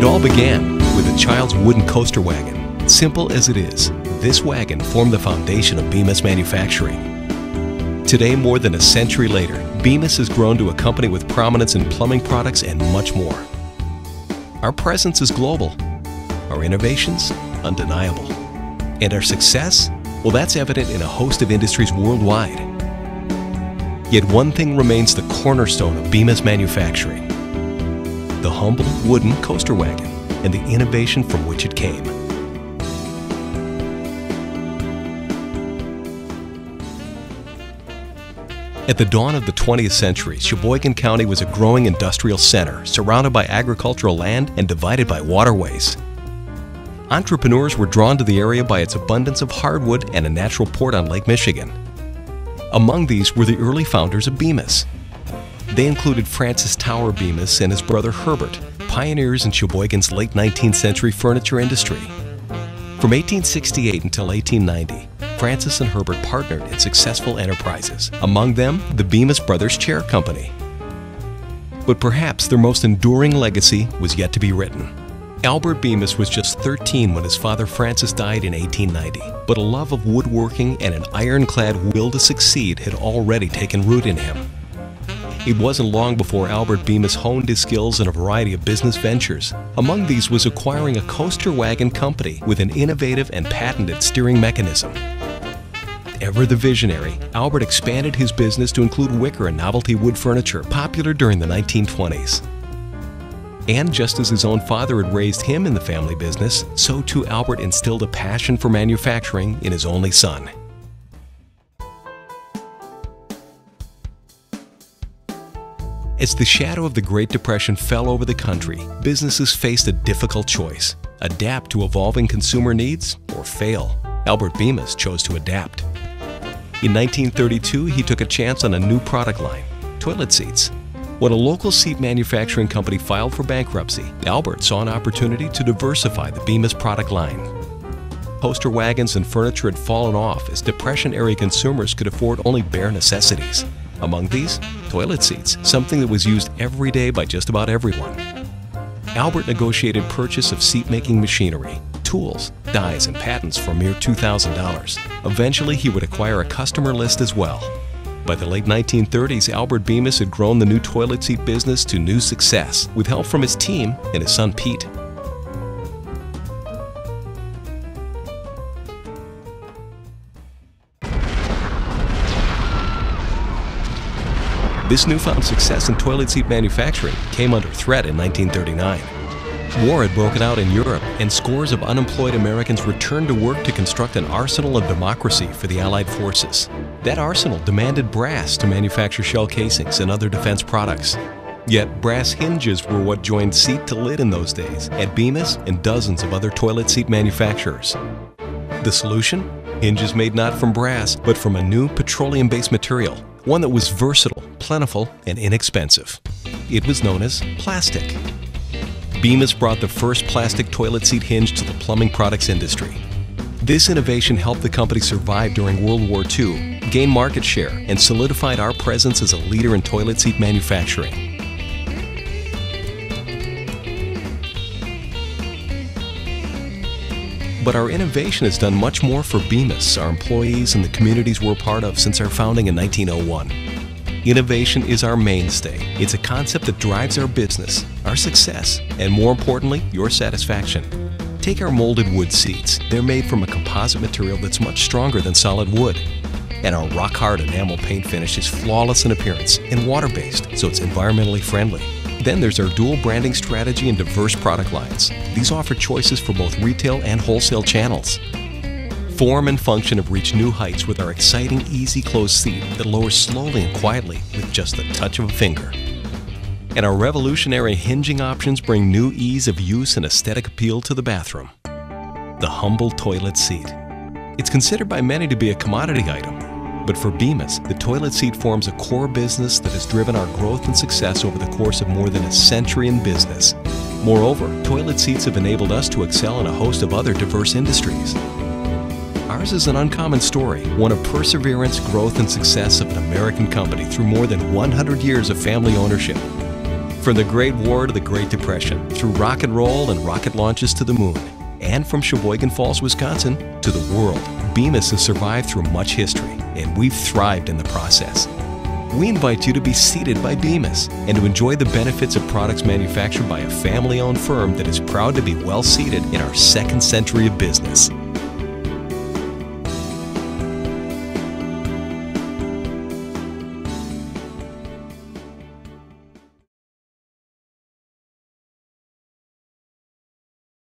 It all began with a child's wooden coaster wagon. Simple as it is, this wagon formed the foundation of Bemis Manufacturing. Today, more than a century later, Bemis has grown to a company with prominence in plumbing products and much more. Our presence is global, our innovations undeniable, and our success, well, that's evident in a host of industries worldwide. Yet one thing remains the cornerstone of Bemis Manufacturing the humble wooden coaster wagon and the innovation from which it came. At the dawn of the 20th century, Sheboygan County was a growing industrial center surrounded by agricultural land and divided by waterways. Entrepreneurs were drawn to the area by its abundance of hardwood and a natural port on Lake Michigan. Among these were the early founders of Bemis. They included Francis Tower Bemis and his brother Herbert, pioneers in Sheboygan's late 19th century furniture industry. From 1868 until 1890, Francis and Herbert partnered in successful enterprises, among them the Bemis Brothers Chair Company. But perhaps their most enduring legacy was yet to be written. Albert Bemis was just 13 when his father Francis died in 1890, but a love of woodworking and an ironclad will to succeed had already taken root in him. It wasn't long before Albert Bemis honed his skills in a variety of business ventures. Among these was acquiring a coaster wagon company with an innovative and patented steering mechanism. Ever the visionary, Albert expanded his business to include wicker and novelty wood furniture popular during the 1920s. And just as his own father had raised him in the family business, so too Albert instilled a passion for manufacturing in his only son. As the shadow of the Great Depression fell over the country, businesses faced a difficult choice adapt to evolving consumer needs or fail. Albert Bemis chose to adapt. In 1932, he took a chance on a new product line toilet seats. When a local seat manufacturing company filed for bankruptcy, Albert saw an opportunity to diversify the Bemis product line. Coaster wagons and furniture had fallen off as Depression era consumers could afford only bare necessities. Among these, toilet seats, something that was used every day by just about everyone. Albert negotiated purchase of seat-making machinery, tools, dies, and patents for mere $2,000. Eventually, he would acquire a customer list as well. By the late 1930s, Albert Bemis had grown the new toilet seat business to new success with help from his team and his son Pete. This newfound success in toilet seat manufacturing came under threat in 1939. War had broken out in Europe, and scores of unemployed Americans returned to work to construct an arsenal of democracy for the Allied forces. That arsenal demanded brass to manufacture shell casings and other defense products. Yet brass hinges were what joined seat to lid in those days at Bemis and dozens of other toilet seat manufacturers. The solution? Hinges made not from brass, but from a new petroleum-based material, one that was versatile, plentiful, and inexpensive. It was known as plastic. Bemis brought the first plastic toilet seat hinge to the plumbing products industry. This innovation helped the company survive during World War II, gain market share, and solidified our presence as a leader in toilet seat manufacturing. But our innovation has done much more for Bemis, our employees, and the communities we're part of since our founding in 1901. Innovation is our mainstay. It's a concept that drives our business, our success, and more importantly, your satisfaction. Take our molded wood seats. They're made from a composite material that's much stronger than solid wood. And our rock hard enamel paint finish is flawless in appearance and water based, so it's environmentally friendly. Then there's our dual branding strategy and diverse product lines. These offer choices for both retail and wholesale channels. Form and function have reached new heights with our exciting easy close seat that lowers slowly and quietly with just the touch of a finger. And our revolutionary hinging options bring new ease of use and aesthetic appeal to the bathroom. The humble toilet seat. It's considered by many to be a commodity item, but for Bemis, the toilet seat forms a core business that has driven our growth and success over the course of more than a century in business. Moreover, toilet seats have enabled us to excel in a host of other diverse industries. Ours is an uncommon story, one of perseverance, growth, and success of an American company through more than 100 years of family ownership. From the Great War to the Great Depression, through rock and roll and rocket launches to the moon, and from Sheboygan Falls, Wisconsin to the world, Bemis has survived through much history, and we've thrived in the process. We invite you to be seated by Bemis and to enjoy the benefits of products manufactured by a family owned firm that is proud to be well seated in our second century of business.